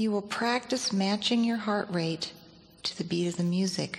You will practice matching your heart rate to the beat of the music.